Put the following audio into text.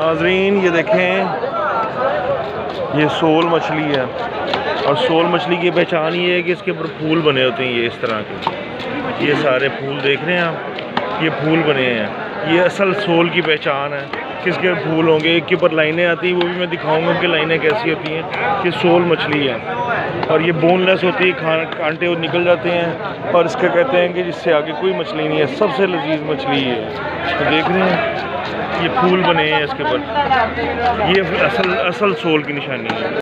नाजरीन, ये देखें, ये सोल मछली है। और सोल मछली की पहचान ये है कि इसके ऊपर फूल बने होते हैं, ये इस तरह के। ये सारे फूल देख रहे हैं आप? ये फूल बने हैं। ये असल सोल की पहचान है किसके फूल होंगे। एक के ऊपर लाइनें आती हैं, वो भी मैं दिखाऊँगा कि लाइनें कैसी होती हैं कि सोल मछली है। और ये बोनलेस होती है खान कांटे और निकल जाते हैं। और इसका कहते हैं कि जिससे आगे कोई मछली नहीं है, सबसे लजीज मछली है। तो देख रहे हैं ये फूल बने हैं इसके ऊपर। ये असल असल सोल की निशानी है।